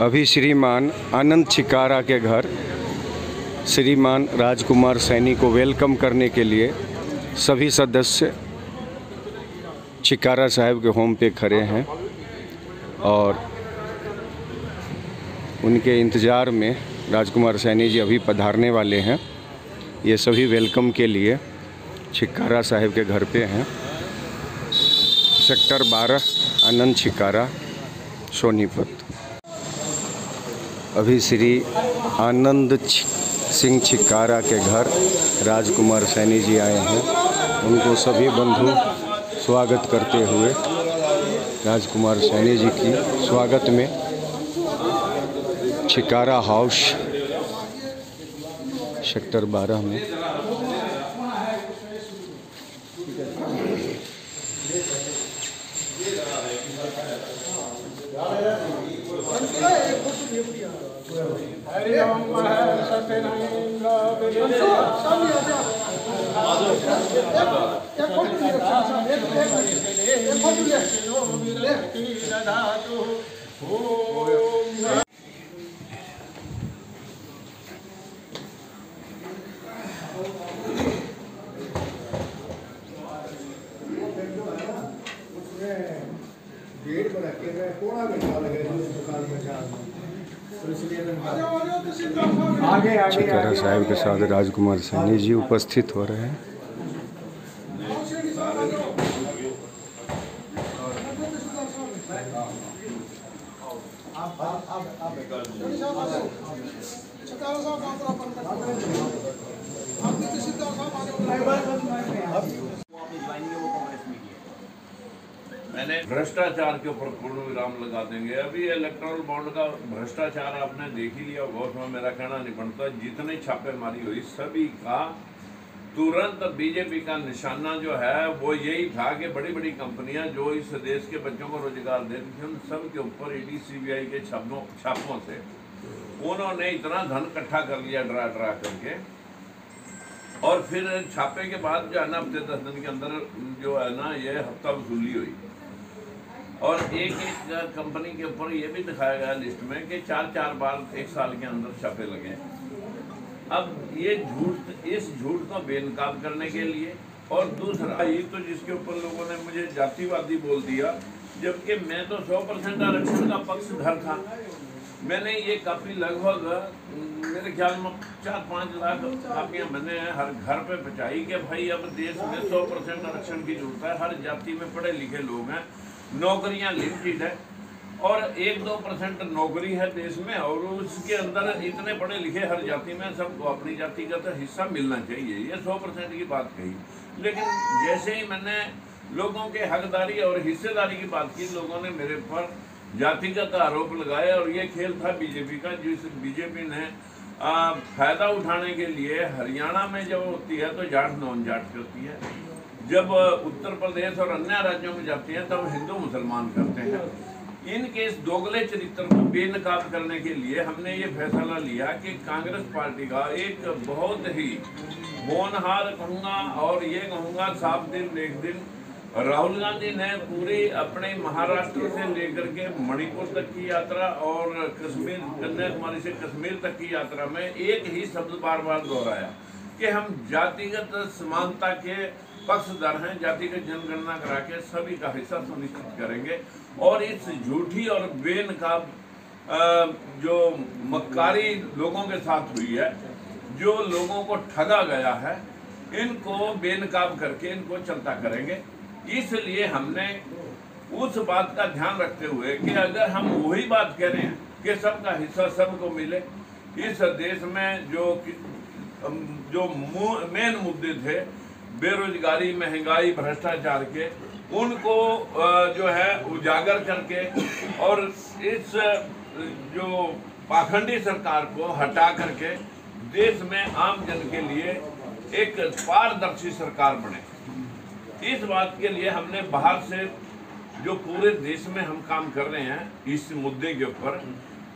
अभी श्रीमान आनंद छिकारा के घर, श्रीमान राजकुमार सैनी को वेलकम करने के लिए सभी सदस्य छिकारा साहब के होम पे खड़े हैं और उनके इंतज़ार में राजकुमार सैनी जी अभी पधारने वाले हैं। ये सभी वेलकम के लिए छिकारा साहब के घर पे हैं। सेक्टर 12 आनंद छिकारा, सोनीपत। अभी श्री आनंद सिंह छिकारा के घर राजकुमार सैनी जी आए हैं। उनको सभी बंधु स्वागत करते हुए राजकुमार सैनी जी की स्वागत में छिकारा हाउस, सेक्टर 12 में रखे हुए उस दुकान में चार आगे। आगे छिकारा साहब के साथ राजकुमार सैनी जी उपस्थित हो रहे हैं। मैंने भ्रष्टाचार के ऊपर पूर्ण विराम लगा देंगे। अभी इलेक्ट्रॉनल बॉन्ड का भ्रष्टाचार आपने देख ही लिया बहुत में मेरा कहना नहीं बनता। जितने छापेमारी हुई, सभी का तुरंत बीजेपी का निशाना जो है, वो यही था कि बड़ी बड़ी कंपनियाँ जो इस देश के बच्चों को रोज़गार देती थी, उन सब के ऊपर ईडी, सीबीआई के छापों छापों से उन्होंने इतना धन इकट्ठा कर लिया डरा डरा करके। और फिर छापे के बाद जो है ना हफ़्ते दस दिन के अंदर जो है ना, ये हफ़्ता वसूली हुई। और एक एक कंपनी के ऊपर ये भी दिखाया गया लिस्ट में कि चार चार बार एक साल के अंदर छापे लगे। अब ये झूठ, इस झूठ को बेनकाब करने के लिए। और दूसरा, ये तो जिसके ऊपर लोगों ने मुझे जातिवादी बोल दिया, जबकि मैं तो सौ परसेंट आरक्षण का पक्षधर था। मैंने ये काफ़ी लगभग, मेरे ख्याल में चार पाँच लाख कापियाँ मैंने हर घर पे पहुंचाई कि भाई अब देश में सौ परसेंट आरक्षण की ज़रूरत है, हर जाति में पढ़े लिखे लोग हैं, नौकरियाँ लिमिटेड है। और एक दो परसेंट नौकरी है देश में और उसके अंदर इतने पढ़े लिखे हर जाति में सबको अपनी जाति का तो हिस्सा मिलना चाहिए ये सौ परसेंट की बात कही। लेकिन जैसे ही मैंने लोगों के हकदारी और हिस्सेदारी की बात की लोगों ने मेरे पर जातिगत आरोप लगाया और ये खेल था बीजेपी का जिस बीजेपी ने आ, फ़ायदा उठाने के लिए हरियाणा में जब होती है तो जाट नॉन जाट करती है। जब उत्तर प्रदेश और अन्य राज्यों में जाती है तब हिंदू मुसलमान करते हैं। इनके इस दोगले चरित्र को बेनकाब करने के लिए हमने ये फैसला लिया कि कांग्रेस पार्टी का एक बहुत ही होनहार कहूँगा और ये कहूँगा साफ़ दिन एक दिन राहुल गांधी ने पूरे अपने महाराष्ट्र से लेकर के मणिपुर तक की यात्रा और कश्मीर, कन्याकुमारी से कश्मीर तक की यात्रा में एक ही शब्द बार बार दोहराया कि हम जातिगत समानता के पक्षधर हैं जातिगत जनगणना करा के सभी का हिस्सा सुनिश्चित करेंगे। और इस झूठी और बेनकाब अ, जो मक्कारी लोगों के साथ हुई है जो लोगों को ठगा गया है इनको बेनकाब करके इनको चलता करेंगे। इसलिए हमने उस बात का ध्यान रखते हुए कि अगर हम वही बात कह रहे हैं कि सबका हिस्सा सबको मिले इस देश में जो जो मेन मुद्दे थे बेरोजगारी, महँगाई, भ्रष्टाचार के, उनको जो है, उजागर करके और इस जो पाखंडी सरकार को हटा करके देश में आम जन के लिए एक पारदर्शी सरकार बने। इस बात के लिए हमने बाहर से जो पूरे देश में हम काम कर रहे हैं, इस मुद्दे के ऊपर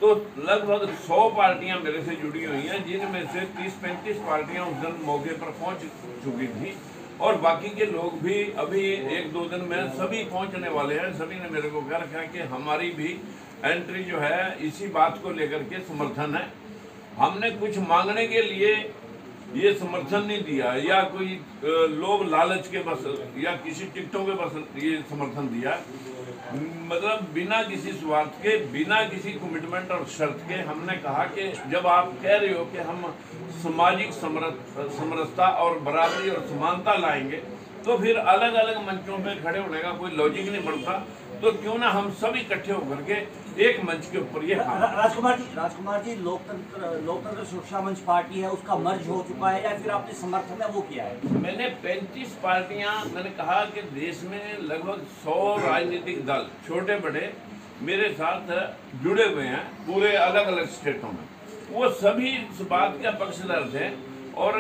तो लगभग 100 पार्टियाँ मेरे से जुड़ी हुई हैं, जिनमें से 30-35 पार्टियाँ उस दिन मौके पर पहुँच चुकी थी। और बाकी के लोग भी अभी एक दो दिन में सभी पहुँचने वाले हैं। सभी ने मेरे को कह रखा है कि हमारी भी एंट्री जो है, इसी बात को लेकर के समर्थन है। हमने कुछ मांगने के लिए ये समर्थन नहीं दिया, या कोई लोभ लालच के बस, या किसी टिकटों के बस ये समर्थन दिया। मतलब बिना किसी स्वार्थ के, बिना किसी कमिटमेंट और शर्त के हमने कहा कि जब आप कह रहे हो कि हम सामाजिक समरस, समरसता और बराबरी और समानता लाएँगे तो फिर अलग अलग मंचों पर खड़े होने का कोई लॉजिक नहीं बनता। तो क्यों ना हम सब इकट्ठे होकर के एक मंच के ऊपर ये राजकुमार जी राजकुमार जी लोकतंत्र लोकतंत्र सुरक्षा मंच पार्टी है उसका मर्ज हो चुका है या फिर आपने समर्थन है वो किया है? मैंने 35 पार्टियाँ मैंने कहा कि देश में लगभग 100 राजनीतिक दल छोटे बड़े मेरे साथ जुड़े हुए हैं पूरे अलग अलग स्टेटों में। वो सभी इस बात के पक्षधर थे और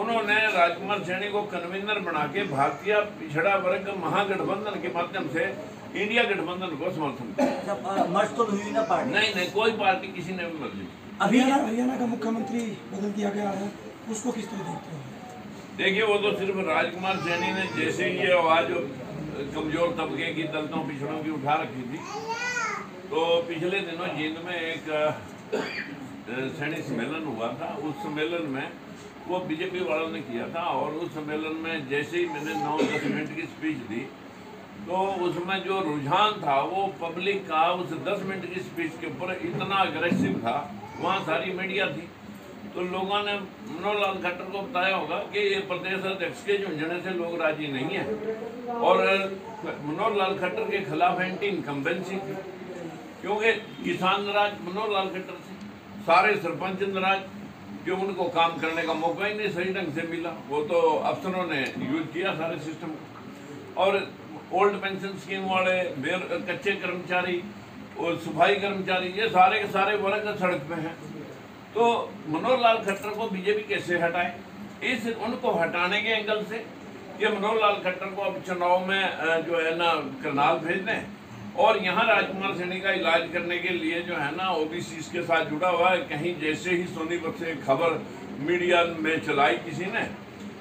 उन्होंने राजकुमार सैनी को कन्वीनर बना के भारतीय पिछड़ा वर्ग महागठबंधन के माध्यम से इंडिया गठबंधन को समर्थन मर्ज तो हुई ना पार्टी? नहीं नहीं कोई पार्टी किसी ने भी मर्ज़ी नहीं। अभी हरियाणा हरियाणा का मुख्यमंत्री बदल दिया गया है उसको किस तरह देखते हो? देखिए वो तो सिर्फ़ राजकुमार सैनी ने जैसे ही ये आवाज़ कमज़ोर तबके की दलितों पिछड़ों की उठा रखी थी तो पिछले दिनों जींद में एक सैनिक सम्मेलन हुआ था। उस सम्मेलन में वो बीजेपी वालों ने किया था और उस सम्मेलन में जैसे ही मैंने नौ दस मिनट की स्पीच दी तो उसमें जो रुझान था, वो पब्लिक का उस दस मिनट की स्पीच के ऊपर इतना अग्रेसिव था, वहाँ सारी मीडिया थी। तो लोगों ने मनोहर खट्टर को बताया होगा कि ये प्रदेश अध्यक्ष के झुंझुने से लोग राज़ी नहीं है। और मनोहर लाल खट्टर के खिलाफ एंटी इनकम्बेंसी थी। क्योंकि किसान नाराज़ मनोहर लाल खट्टर थे। सारे सरपंच नाराज़, जो उनको काम करने का मौका ही नहीं सही ढंग से मिला। वो तो अफसरों ने यूज़ किया सारे सिस्टम को। और ओल्ड पेंशन स्कीम वाले बेर कच्चे कर्मचारी, और सफ़ाई कर्मचारी, ये सारे के सारे वर्ग सड़क पे हैं। तो मनोहर लाल खट्टर को बीजेपी कैसे हटाए? इस उनको हटाने के एंगल से ये मनोहर लाल खट्टर को अब चुनाव में जो है ना, करनाल भेज दें। और यहाँ राजकुमार सैनी का इलाज करने के लिए जो है ना ओबीसी के साथ जुड़ा हुआ है। कहीं जैसे ही सोनीपत से खबर मीडिया में चलाई किसी ने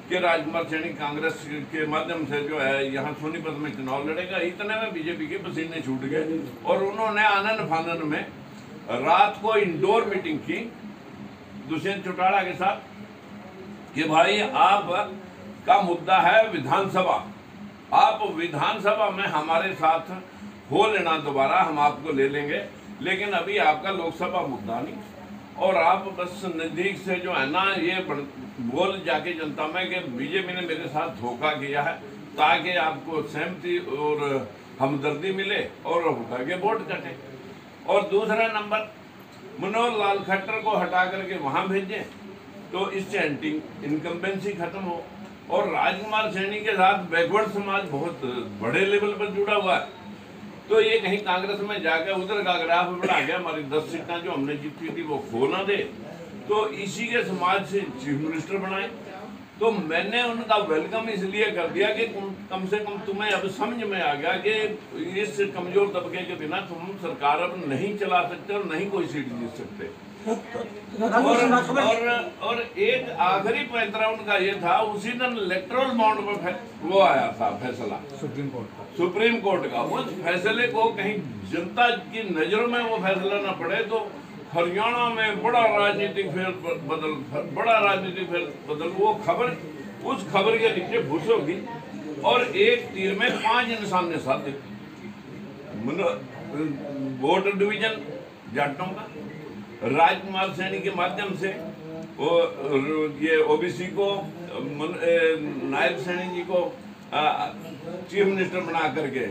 कि राजकुमार सैनी कांग्रेस के माध्यम से जो है यहाँ सोनीपत में चुनाव लड़ेगा। इतने में बीजेपी के पसीने छूट गए। और उन्होंने आनंद फानंद में रात को इंडोर मीटिंग की दुष्यंत चौटाला के साथ कि भाई आप का मुद्दा है विधानसभा। आप विधानसभा में हमारे साथ हो लेना दोबारा, हम आपको ले लेंगे। लेकिन अभी आपका लोकसभा मुद्दा नहीं। और आप बस नज़दीक से जो है ना, ये बोल जाके जनता में कि बीजेपी ने मेरे साथ धोखा किया है, ताकि आपको सहमति और हमदर्दी मिले और के वोट कटे। और दूसरा नंबर, मनोहर लाल खट्टर को हटा करके वहाँ भेजें तो इससे एंटी इनकम्बेंसी खत्म हो। और राजकुमार सैनी के साथ बैकवर्ड समाज बहुत बड़े लेवल पर जुड़ा हुआ है। तो ये कहीं कांग्रेस में जाकर उधर का ग्राफ बढ़ा गया, हमारी दस सीटें जो हमने जीती थी वो खो ना दे। तो इसी के समाज से चीफ मिनिस्टर बनाए। तो मैंने उनका वेलकम इसलिए कर दिया कि कम से कम तुम्हें अब समझ में आ गया कि इस कमज़ोर तबके के बिना तुम सरकार अब नहीं चला सकते और नहीं कोई सीट जीत सकते। और और और एक आखिरी पैतरा उनका ये था उसी दिन इलेक्ट्रल बॉन्ड पर वो आया था फैसला। सुप्रीम कोर्ट का। सुप्रीम कोर्ट का। उस फैसले को कहीं जनता की नज़रों में वो फैसला न पड़े तो हरियाणा में बड़ा राजनीतिक फेर बदल, बड़ा राजनीतिक फेर बदल, वो खबर, उस खबर के नीचे घुस होगी और एक तीर में पाँच इंसान ने साथ वोटर डिवीज़न जाटों का, राजकुमार सैनी के माध्यम से, वो, ये ओबीसी को नायब सैनी जी को चीफ मिनिस्टर बना करके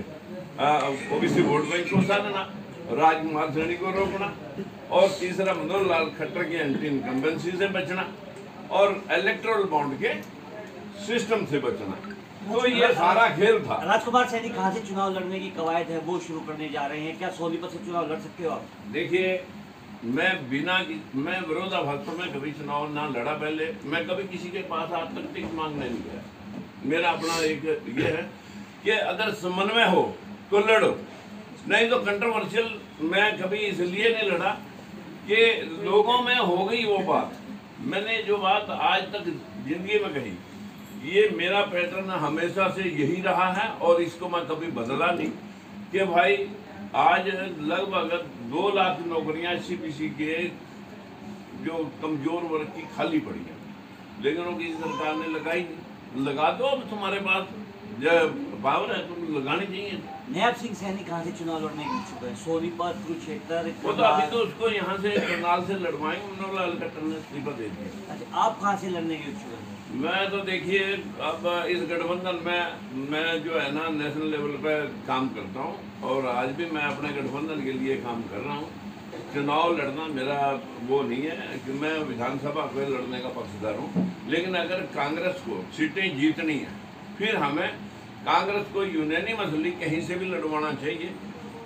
ओबीसी वोट बैंक को साधना। राजकुमार सैनी को रोकना और तीसरा मनोहर लाल खट्टर की एंटी इनकम्बेंसी से बचना और इलेक्ट्रल बॉन्ड के सिस्टम से बचना। तो ये सारा खेल था। राजकुमार सैनी कहाँ से चुनाव लड़ने की कवायद है? वो शुरू करने जा रहे हैं। क्या सोनीपत से चुनाव लड़ सकते हो आप? देखिए मैं बिना मैं विरोधाभास में कभी चुनाव ना लड़ा पहले। मैं कभी किसी के पास आज तक टिकट मांगने नहीं गया मेरा अपना एक ये है कि अगर समन्वय हो तो लड़ो। नहीं तो कंट्रोवर्शियल मैं कभी इसलिए नहीं लड़ा कि लोगों में हो गई वो बात। मैंने जो बात आज तक ज़िंदगी में कही, ये मेरा पैटर्न हमेशा से यही रहा है और इसको मैं कभी बदला नहीं कि भाई, आज लगभग दो लाख नौकरियाँ एससीपीसी के जो कमज़ोर वर्ग की खाली पड़ी है। लेकिन वो किसी सरकार ने लगाई नहीं। लगा दो अब तुम्हारे पास। पावर है तुम लगानी चाहिए नैब सिंह सैनी कहाँ से चुनाव लड़ने के है? सोनीपत कुरुक्षेत्र वो तो अभी तो उसको यहाँ से करनाल से लड़वाएँगे मनोहर लाल खट्टर ने इस्तीफा दे दिया। अच्छा आप कहाँ से लड़ने के इच्छुक हैं? मैं तो देखिए अब इस गठबंधन में मैं जो है ना नेशनल लेवल पे काम करता हूँ और आज भी मैं अपने गठबंधन के लिए काम कर रहा हूँ। चुनाव लड़ना मेरा वो नहीं है कि मैं विधानसभा पे लड़ने का पक्षधर हूँ लेकिन अगर कांग्रेस को सीटें जीतनी है फिर हमें कांग्रेस को यूनानिमसली कहीं से भी लड़वाना चाहिए,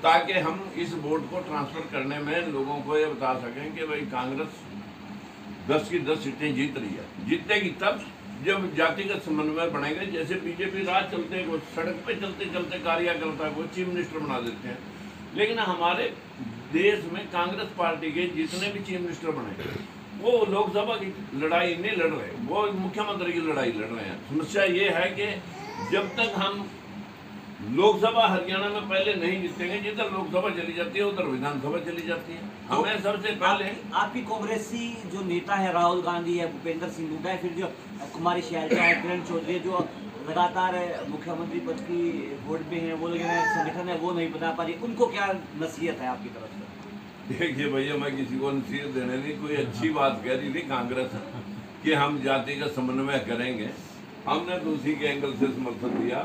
ताकि हम इस वोट को ट्रांसफ़र करने में लोगों को ये बता सकें कि भाई कांग्रेस दस की दस सीटें जीत रही है। जीतेगी तब जब जातिगत समन्वय बनेगा। जैसे बीजेपी राज चलते वो सड़क पे चलते चलते कार्यकर्ता को चीफ मिनिस्टर बना देते हैं। लेकिन हमारे देश में कांग्रेस पार्टी के जितने भी चीफ मिनिस्टर बने, वो लोकसभा की लड़ाई नहीं लड़ रहे वो मुख्यमंत्री की लड़ाई लड़ रहे हैं। समस्या ये है कि जब तक हम लोकसभा हरियाणा में पहले नहीं जीतेंगे जिधर लोकसभा चली जाती है उधर विधानसभा चली जाती है। हमें सबसे पहले आपकी- कांग्रेसी जो नेता है राहुल गांधी है भूपेंद्र सिंह हुड्डा है फिर जो कुमारी शैलजा है किरण चौधरी जो लगातार मुख्यमंत्री पद की वोट में है वो लोग हैं, संगठन है वो नहीं बना पा रही। उनको क्या नसीहत है आपकी तरफ़ से? देखिए भैया मैं किसी को नसीहत देने नहीं कोई अच्छी बात कह रही थी कांग्रेस कि हम जाति का समन्वय करेंगे। हमने तो उसी के एंगल से समर्थन दिया।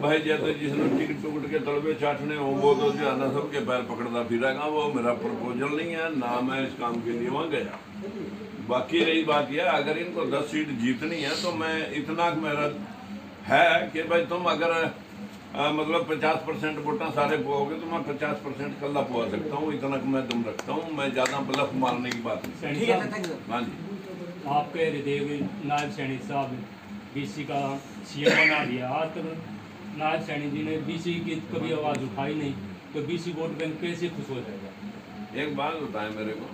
भाई जैसे जिसने टिकट टुकट के तलबे चाटने हो वो तो जो है ना सबके पैर पकड़ता फिरेगा वो मेरा प्रपोजल नहीं है ना मैं इस काम के लिए वहाँ गया। बाकी रही बात यह अगर इनको दस सीट जीतनी है तो मैं इतना मेरा है कि भाई तुम अगर आ, मतलब पचास परसेंट वोटा सारे पोओगे तो मैं पचास परसेंट कल्ला पोआ सकता हूँ इतना मैं दम रखता हूँ। मैं ज़्यादा ब्लफ मारने की बात नहीं। ठीक है हाँ जी। आपके हृदय नायब सैनी साहब बीसी का सीएम बना दिया। आज तक नायब सैनी जी ने बीसी की कभी आवाज़ उठाई नहीं तो बीसी वोट बैंक कैसे खुश हो जाएगा? एक बात बताएँ मेरे को।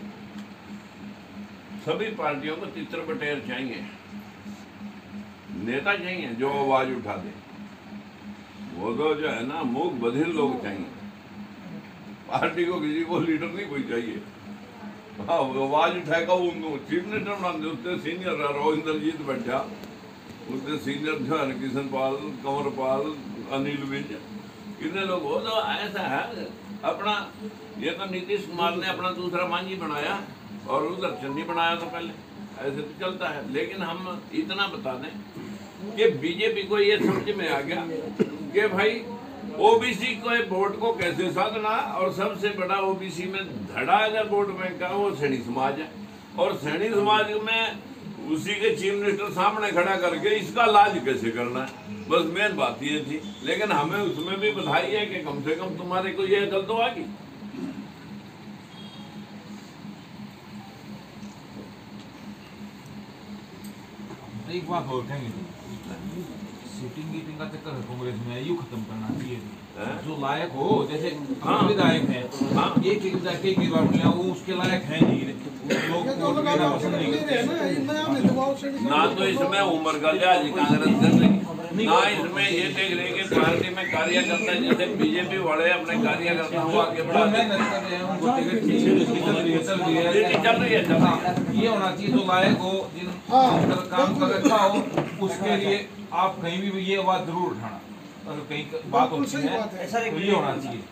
सभी पार्टियों को तितर बटेर चाहिए। नेता चाहिए जो आवाज़ उठा दे। वो तो जो है ना, मूक बधिर लोग चाहिए। पार्टी को किसी को लीडर नहीं कोई चाहिए। हाँ आवाज़ उठाएगा वो चीफ मिनिस्टर बना दे, उससे सीनियर रहा रहो, इंद्रजीत बैठा। उससे सीनियर जो है किशन पाल, कंवर पाल, अनिल विज कितने लोग हो तो ऐसा है, अपना, ये तो नीतीश कुमार ने अपना दूसरा मांझी बनाया, और उधर चन्नी बनाया था पहले, ऐसे तो चलता है, लेकिन हम इतना बता दें कि बीजेपी को ये समझ में आ गया कि भाई ओबीसी को, वोट को कैसे साधना, और सबसे बड़ा ओबीसी में धड़ा अगर वोट बैंक का, वो सैनी समाज है, और सैनी समाज में उसी के चीफ मिनिस्टर सामने खड़ा करके इसका इलाज कैसे करना है? बस मेन बात ये थी। लेकिन हमें उसमें भी बधाई है कि कम से कम तुम्हारे को ये अकल तो आ गई एक बात और कहेंगे। सीटिंग का चक्कर कांग्रेस में, यू खत्म करना चाहिए? जो लायक हो जैसे हाँ। विधायक है। हाँ। एक एक विधायक एक एक बार मिला वो उसके लायक है नहीं। लोग देना पसंद नहीं ना तो इसमें उम्र का लिहाज कांग्रेस कर रही ना इसमें ये देख रहे कि पार्टी में कार्यकर्ता जैसे बीजेपी वाले अपने कार्यकर्ताओं को आगे जो बढ़ाते हैं। हैं चल रही है है है, है। हाँ, ये होना चाहिए जो लायक हो जिन काम कर अच्छा हो उसके लिए आप कहीं भी ये आवाज़ ज़रूर उठाना। अगर कहीं बात होती है ऐसा एक तो ये होना चाहिए।